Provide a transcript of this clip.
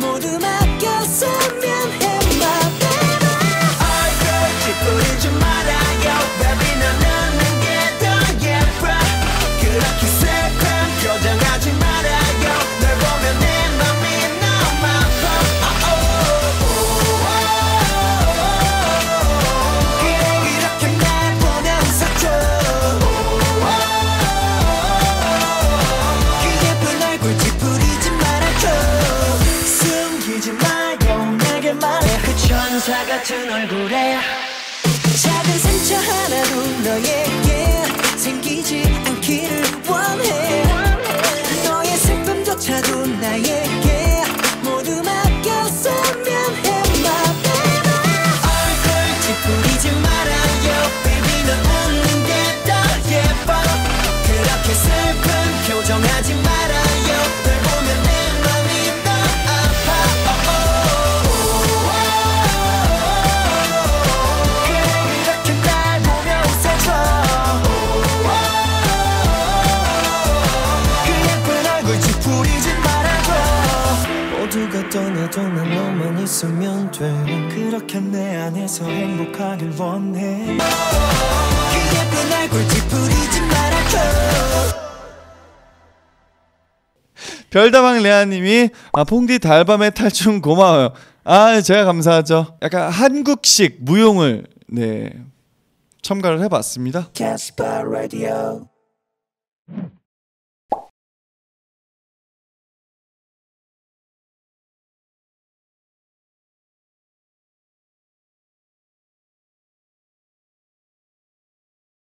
모두 맡 천사 같은 얼굴에 작은 상처 하나도 너에게 생기지 않기를 원해. 너의 슬픔조차도 나에게 모두 맡겼으면 해. my 얼굴 찌푸리지 말아요. Baby 넌 웃는 게 더 예뻐. 그렇게 슬픈 표정하지 모두가 떠나도 난 너만 있으면 돼 그렇게 내 안에서 행복하길 원해 그 예쁜 얼굴 찌푸리지 말아줘 별다방 레아님이 아 퐁디 달밤의 탈춤 고마워요. 아 제가 감사하죠. 약간 한국식 무용을 네 첨가를 해봤습니다.